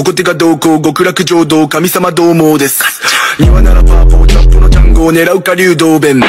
ここ手が同行極楽浄土神様どうもです。庭ならパーポーチャップのジャンゴを狙うか流動弁。